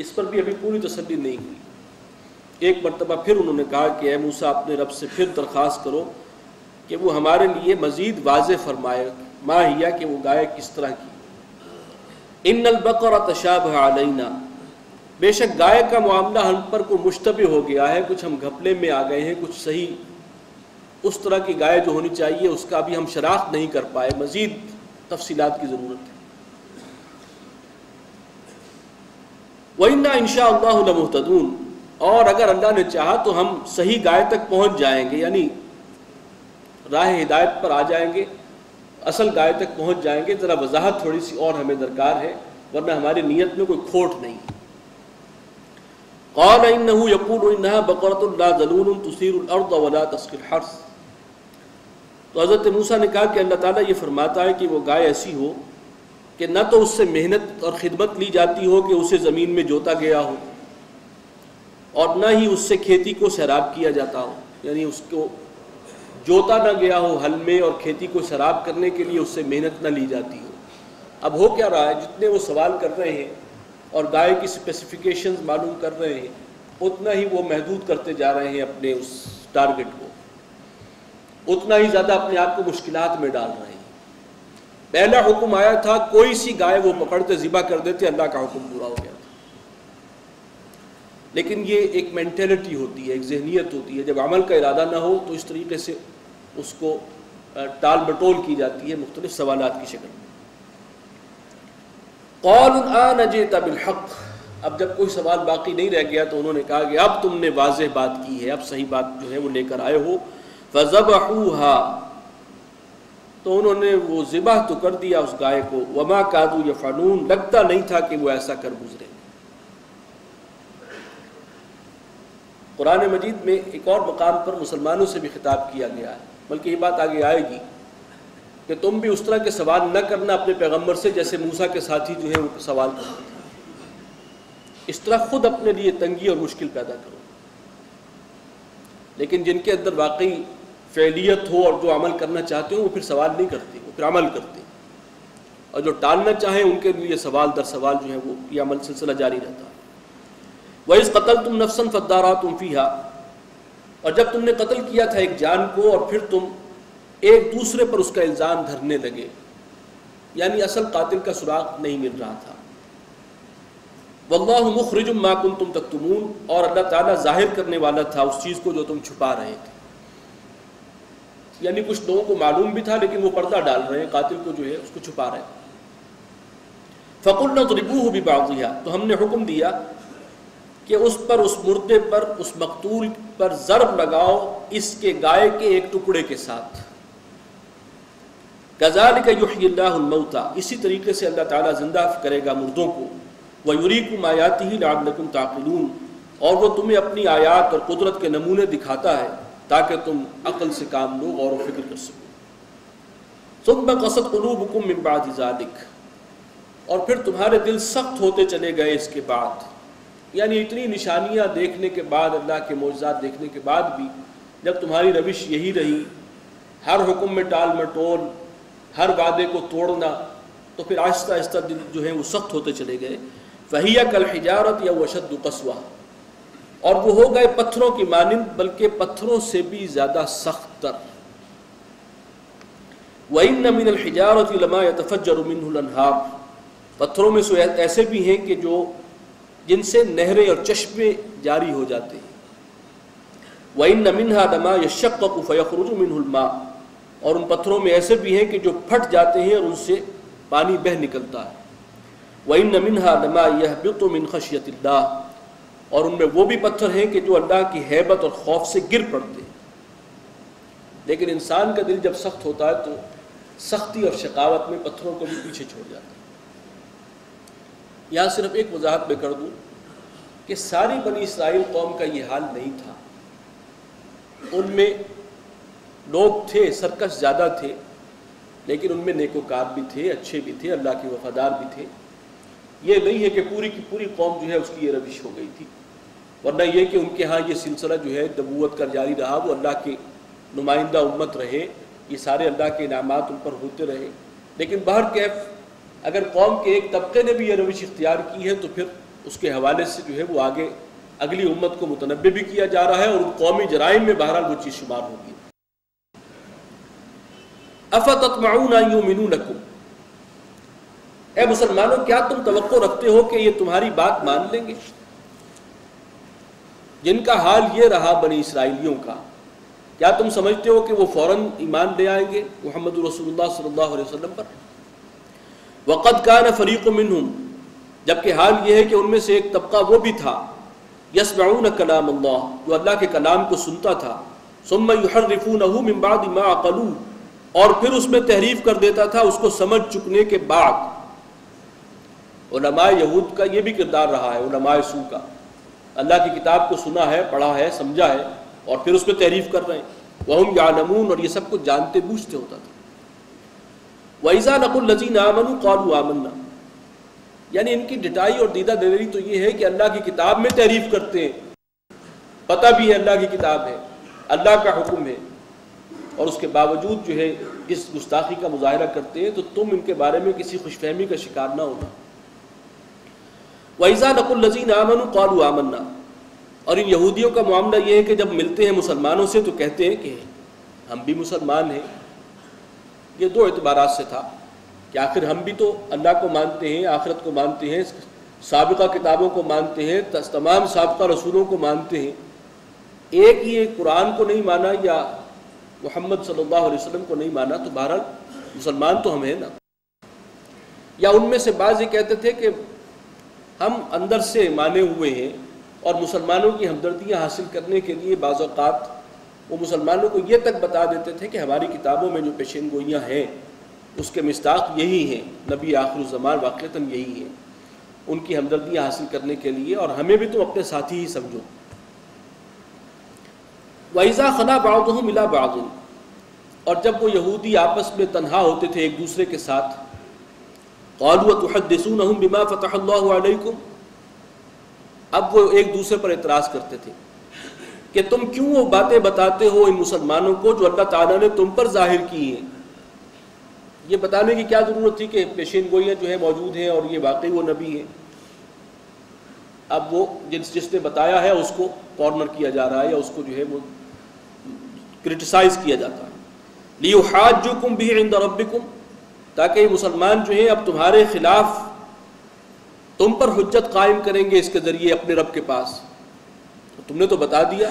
इस पर भी अभी पूरी तसली नहीं हुई। एक मरतबा फिर उन्होंने कहा कि ए मूसा, अपने रब से फिर दरख्वास्त करो कि वो हमारे लिए मज़ीद वाज फरमाए, माहिया कि वो गाय किस तरह की इन बकर तशाब आलना बेशक गाय का मामला हम पर को मुश्तबे हो गया है, कुछ हम घपले में आ गए हैं, कुछ सही। उस तरह की गाय जो होनी चाहिए, उसका भी हम शराख्त नहीं कर पाए। मज़ीद तफसीलात की ज़रूरत है। वन्ना इनशा महतदून और अगर अल्लाह ने चाहा तो हम सही गाय तक पहुँच जाएँगे, यानी राह हिदायत पर आ जाएँगे, असल गाय तक पहुँच जाएँगे। ज़रा वजाहत थोड़ी सी और हमें दरकार है, वरना हमारी नीयत में कोई खोट नहीं कौल इन्नहू यकूल बकरतुल्लाजलून तुसीरुल वला तस्किर हर्स। तो हज़रत मूसा ने कहा कि अल्लाह ताला ये फरमाता है कि वो गाय ऐसी हो कि न तो उससे मेहनत और ख़िदमत ली जाती हो कि उसे ज़मीन में जोता गया हो और न ही उससे खेती को शराब किया जाता हो। यानी उसको जोता ना गया हो हल में और खेती को शराब करने के लिए उससे मेहनत ना ली जाती हो। अब हो क्या रहा है? जितने वो सवाल कर रहे हैं और गाय की स्पेसिफिकेशंस मालूम कर रहे हैं, उतना ही वो महदूद करते जा रहे हैं अपने उस टारगेट को। उतना ही ज़्यादा अपने आप को मुश्किल में डाल रहे हैं। पहला हुक्म आया था, कोई सी गाय वो पकड़ते, ज़िबा कर देते, अल्लाह का हुक्म पूरा हो गया था। लेकिन ये एक मैंटेलिटी होती है, एक जहनीत होती है। जब अमल का इरादा ना हो तो इस तरीके से उसको टाल बटोल की जाती है मुख्तलिफ़ सवाल की शक्ल में। कौल बिलहक। अब जब कोई सवाल बाकी नहीं रह गया तो उन्होंने कहा कि अब तुमने वाज बात की है, अब सही बात जो है वो लेकर आए हो। फजबहा तो उन्होंने वो ज़िबा तो कर दिया उस गाय को। वमा कादू या फ़ानून लगता नहीं था कि वो ऐसा कर गुजरे। कुरान मजीद में एक और मकाम पर मुसलमानों से भी खिताब किया गया है। बल्कि ये बात आगे आएगी कि तुम भी उस तरह के सवाल न करना अपने पैगंबर से, जैसे मूसा के साथी जो है, वो सवाल करते थे। इस तरह खुद अपने लिए तंगी और मुश्किल पैदा करो। लेकिन जिनके अंदर वाकई फैलियत हो और जो अमल करना चाहते हो, वो फिर सवाल नहीं करते, वो फिर अमल करते। और जो टालना चाहें, उनके लिए सवाल दर सवाल जो है, वो ये अमल सिलसिला जारी रहता है। वह इस कतल तुम नफसन फद्दारा तुम फीहा। और जब तुमने कत्ल किया था एक जान को, और फिर तुम एक दूसरे पर उसका इल्ज़ाम धरने लगे, यानी असल कातिल का सुराग नहीं मिल रहा था। वल्लाह मुखरिजुम माकुन तुम तक तुमून और अल्लाह ताला ज़ाहिर करने वाला था उस चीज़ को जो तुम छुपा रहे थे। यानी कुछ लोगों को मालूम भी था, लेकिन वो पर्दा डाल रहे हैं, कातिल को जो है उसको छुपा रहे फ़कुल न तरीबू भी बाजिया तो हमने हुक्म दिया कि उस पर, उस मुर्दे पर, उस मकतूल पर ज़रब लगाओ, इसके गाय के एक टुकड़े के साथ। गजाल का युहमता इसी तरीके से अल्लाह ताला ज़िंदा करेगा मुर्दों को। वह युरीकुम आयाती ही लाकुम ताकिलून, और वो तुम्हें अपनी आयात और कुदरत के नमूने दिखाता है। ताकि तुम अकल से काम लो गौर फ़िक्र कर सको। सुब कसत कलूबकुम मिम्बादिक और फिर तुम्हारे दिल सख्त होते चले गए इसके बाद। यानी इतनी निशानियाँ देखने के बाद, अल्लाह के मौजाद देखने के बाद भी, जब तुम्हारी रविश यही रही, हर हुक्म में टाल मटोल, हर वादे को तोड़ना तो फिर आहिस्ता आहिस्ता दिल जो है वो सख्त होते चले गए। वहिया कल हिजारत या वशद कसवा। और वो हो गए पत्थरों की मानंद बल्कि पत्थरों से भी ज़्यादा सख्त तर वइन मिन हिजारत लमा यतफ़जरमिनहार पत्थरों में से ऐसे भी हैं कि जो, जिनसे नहरें और चश्मे जारी हो जाते हैं। वइन मिनहा दमा यशक फ़यखरुजमिनमा और उन पत्थरों में ऐसे भी हैं कि जो फट जाते हैं और उनसे पानी बह निकलता है। वइन मिनहा दमा यह तो मिन खशियत और उनमें वो भी पत्थर हैं कि जो अल्लाह की हैबत और खौफ से गिर पड़ते हैं। लेकिन इंसान का दिल जब सख्त होता है तो सख्ती और शकावत में पत्थरों को भी पीछे छोड़ जाता है। यहाँ सिर्फ़ एक वजाहत में कर दूँ कि सारी बनी इसराइल कौम का ये हाल नहीं था। उनमें लोग थे, सरकश ज़्यादा थे, लेकिन उनमें नेकोकार भी थे, अच्छे भी थे, अल्लाह के वफादार भी थे। ये नहीं है कि पूरी की पूरी कौम जो है उसकी ये रविश हो गई थी। वरना यह कि उनके यहाँ ये सिलसिला जो है नबूत का जारी रहा, वो अल्लाह के नुमाइंदा उम्मत रहे, ये सारे अल्लाह के इनाम उन पर होते रहे। लेकिन बाहर कैफ, अगर कौम के एक तबके ने भी यह रविश इख्तियार की है तो फिर उसके हवाले से जो है वो आगे अगली उम्मत को मुतनबे भी किया जा रहा है और कौमी जराइम में बहरहाल वो चीज़ शुमार होगी। अफ़तमाऊन ए मुसलमानों, क्या तुम तो रखते हो कि ये तुम्हारी बात मान लेंगे? जिनका हाल ये रहा बनी इसराइलियों का, क्या तुम समझते हो कि वो फ़ौरन ईमान ले आएँगे मोहम्मद रसूलुल्लाह सल्लल्लाहु अलैहि वसल्लम पर? वक़द का न फ़रीक़ मिनहुम, जबकि हाल ये है कि उनमें से एक तबका वो भी था यसमाउन कलाम अल्लाह, जो अल्लाह के कलाम को सुनता था। सुम्म युहर्रिफूनहु मिन बाद मा अक़लू, और फिर उसमें तहरीफ कर देता था उसको समझ चुकने के बाद। उलमाए यहूद का ये भी किरदार रहा है, उलमाए सू का। अल्लाह की किताब को सुना है, पढ़ा है, समझा है और फिर उसमें तहरीफ कर रहे हैं। वहम यानमून और ये सब कुछ जानते बूझते होता था। वैज़ा नकुल लजीन आमन कौलू आमन्ना। यानी इनकी डिटाई और दीदा दलेरी तो ये है कि अल्लाह की किताब में तहरीफ करते हैं। पता भी है अल्लाह की किताब है, अल्लाह का हुक्म है और उसके बावजूद जो है इस गुस्ताखी का मुजाहरा करते हैं तो तुम इनके बारे में किसी खुशफहमी का शिकार ना होना। वैज़ा नकुल लजीन आमन कौलू आमन्ना और इन यहूदियों का मामला ये है कि जब मिलते हैं मुसलमानों से तो कहते हैं कि हम भी मुसलमान हैं। ये दो एतबार से था कि आखिर हम भी तो अल्लाह को मानते हैं, आखिरत को मानते हैं, सबका किताबों को मानते हैं तमाम सबका रसूलों को मानते हैं। एक एक कुरान को नहीं माना या मोहम्मद सल्लल्लाहु अलैहि वसल्लम को नहीं माना तो बहरहाल मुसलमान तो हम हैं ना। या उनमें से बाज़ ये कहते थे कि हम अंदर से माने हुए हैं और मुसलमानों की हमदर्दियाँ हासिल करने के लिए बाज़ात वो मुसलमानों को ये तक बता देते थे कि हमारी किताबों में जो पेशन गोइयाँ हैं, उसके मिस्ताक यही हैं। नबी आखिर ज़मान वाक़ता यही है। उनकी हमदर्दियाँ हासिल करने के लिए और हमें भी तुम अपने साथी ही समझो। वैज़ा खला बाउद मिला बाउद और जब वो यहूदी आपस में तनहा होते थे एक दूसरे के साथ कौलू तहदसून बिमा फ़तः अब वो एक दूसरे पर एतराज़ करते थे कि तुम क्यों वो बातें बताते हो इन मुसलमानों को जो अल्लाह ताला ने तुम पर ज़ाहिर की हैं ये बताने की क्या ज़रूरत थी कि पेशन गोइयाँ जो है मौजूद हैं और ये वाकई वो नबी हैं अब वो जिस जिसने बताया है उसको कॉर्नर किया जा रहा है या उसको जो है वो क्रिटिसाइज किया जाता है लियो हाज भी इन रबिकुम ताकि मुसलमान जो हैं, अब तुम्हारे खिलाफ तुम पर हजत कायम करेंगे इसके ज़रिए अपने रब के पास। तो तुमने तो बता दिया।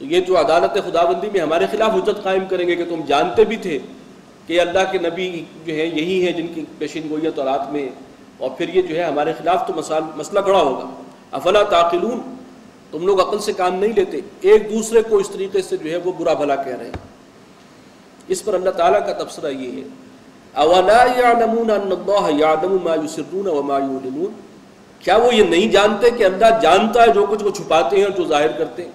तो ये जो अदालत खुदाबंदी में हमारे खिलाफ हजत कायम करेंगे कि तुम जानते भी थे कि अल्लाह के नबी जो है, यही है जिनकी पेशिन गोइया रात में, और फिर ये जो है हमारे खिलाफ तो मसाल, मसला खड़ा होगा। अफला ताकिलून, तुम लोग अकल से काम नहीं लेते। एक दूसरे को इस तरीके से जो है वो बुरा भला कह रहे हैं। इस पर अल्लाह ताला का तबसरा ये है। क्या वो ये नहीं जानते कि अल्लाह जानता है जो कुछ वो छुपाते हैं और जो ज़ाहिर करते हैं?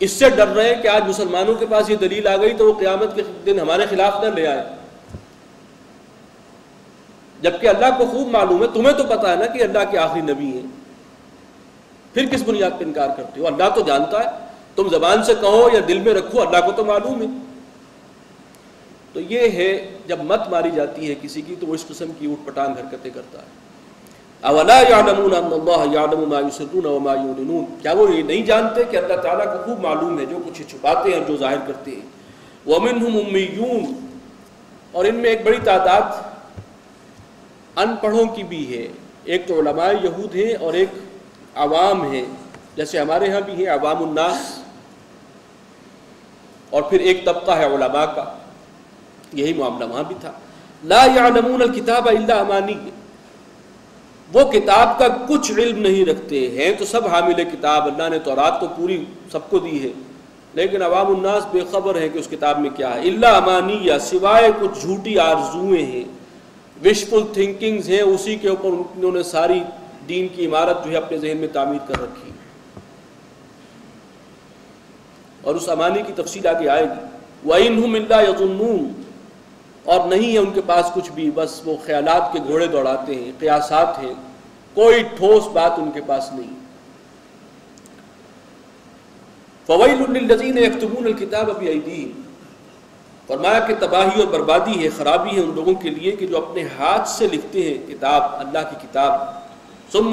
इससे डर रहे हैं कि आज मुसलमानों के पास ये दलील आ गई तो वो क़यामत के दिन हमारे खिलाफ न ले आए। जबकि अल्लाह को खूब मालूम है, तुम्हें तो पता है ना कि अल्लाह के आखिरी नबी हैं। फिर किस बुनियाद पर इनकार करते हो? अल्लाह तो जानता है। तुम जबान से कहो या दिल में रखो, अल्लाह को तो मालूम है। तो ये है, जब मत मारी जाती है किसी की तो वो इस किस्म की ऊट पटांग हरकतें करता है। अवला क्या वो ये नहीं जानते कि अल्लाह ताला को खूब मालूम है, जो कुछ छुपाते हैं जो ज़ाहिर करते हैं? वमिन उम्मीयून। और इनमें एक बड़ी तादाद अनपढ़ों की भी है। एक तो यहूद हैं और एक आवाम है। जैसे हमारे यहाँ भी है अवामनास और फिर एक तबका है उलमा का। यही मामला वहाँ भी था। ला यालमून किताब अमानी। वो किताब का कुछ इल्म नहीं रखते हैं तो सब हामिल किताब। अल्लाह ने तो रात तो पूरी सबको दी है, लेकिन अवामनास बेखबर है कि उस किताब में क्या है। इल्ला अमानी, या सिवाय कुछ झूठी आरजुएँ हैं विशफुल थिंकिंग्स हैं, उसी के ऊपर उन्होंने सारी दीन की इमारत जो है अपने जहन में तामीर कर रखी और उस अमानी की तफसील आगे आएगी। वाइन हूँ मिल्ला यजुन्नून। और नहीं है उनके पास कुछ भी, बस वो ख्यालात के घोड़े दौड़ाते हैं, कयासात हैं, कोई ठोस बात उनके पास नहीं। फ़वैलजीन यकतबून किताब अभी दी फरमाया कि तबाही और बर्बादी है, ख़राबी है उन लोगों के लिए कि जो अपने हाथ से लिखते हैं किताब, अल्लाह की किताब। सुम